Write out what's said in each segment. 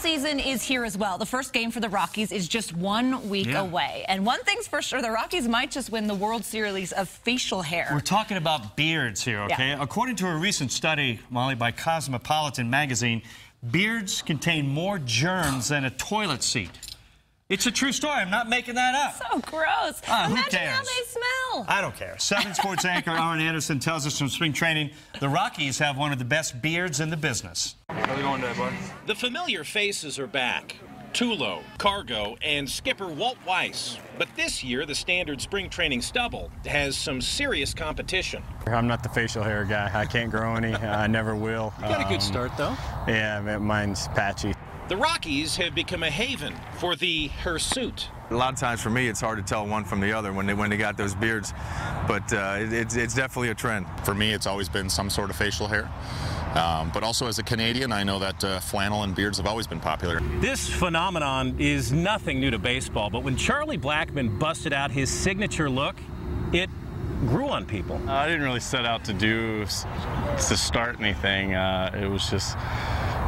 season is here as well. The first game for the Rockies is just one week Yeah. away. And one thing's for sure, the Rockies might just win the World Series of facial hair. We're talking about beards here, okay? Yeah. According to a recent study, Molly, by Cosmopolitan magazine, beards contain more germs than a toilet seat. It's a true story. I'm not making that up. so gross. Who Imagine how cares? they smell. I don't care. Seven Sports anchor Aaron Anderson tells us from spring training the Rockies have one of the best beards in the business. How's it going today, bud? The familiar faces are back. Tulo, Cargo, and skipper Walt Weiss. But this year, the standard spring training stubble has some serious competition. I'm not the facial hair guy. I can't grow any. I never will. Got a Um, good start, though. Yeah, mine's patchy. The Rockies have become a haven for the hirsute. A lot of times for me, it's hard to tell one from the other when they when they got those beards, but uh, it, it's it's definitely a trend. For me, it's always been some sort of facial hair. Um, but also as a Canadian, I know that uh, flannel and beards have always been popular. This phenomenon is nothing new to baseball, but when Charlie Blackmon busted out his signature look, it grew on people. I didn't really set out to do to start anything. Uh, it was just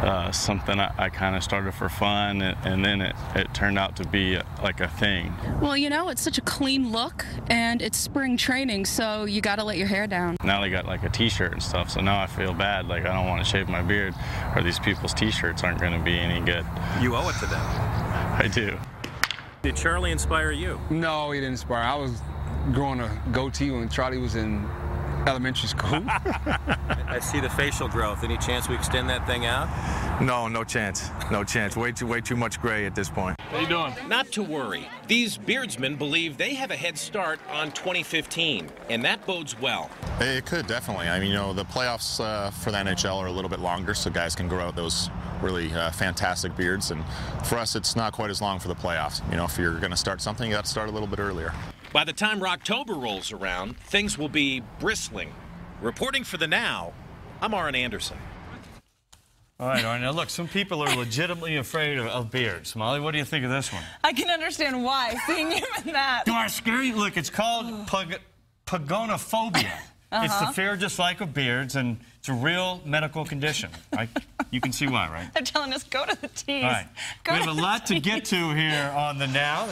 uh, something I, I kind of started for fun, and, and then it, it turned out to be like a thing. Well, you know, it's such a clean look and it's spring training, so you got to let your hair down. Now they got like a T-shirt and stuff, so now I feel bad. Like I don't want to shave my beard, or these people's T-shirts aren't going to be any good. You owe it to them. I do. Did Charlie inspire you? No, he didn't inspire. I was growing a goatee when Charlie was in elementary school. I see the facial growth. Any chance we extend that thing out? No, no chance, no chance. Way too way too much gray at this point. How you doing? Not to worry. These beardsmen believe they have a head start on 2015, and that bodes well. It could definitely. I mean, you know, the playoffs uh, for the NHL are a little bit longer, so guys can grow out those really uh, fantastic beards. And for us, it's not quite as long for the playoffs. You know, if you're going to start something, you got to start a little bit earlier. By the time Rocktober rolls around, things will be bristling. Reporting for the Now, I'm Aaron Anderson. All right, all right. Now, look, some people are legitimately afraid of, of beards. Molly, what do you think of this one? I can understand why, seeing him in that. You are scary. Look, it's called pag- pagonophobia. It's the uh-huh. fear just like of beards, and it's a real medical condition. I, you can see why, right? They're telling us, go to the tees. All right. Go we have a the lot to get to here on the Now.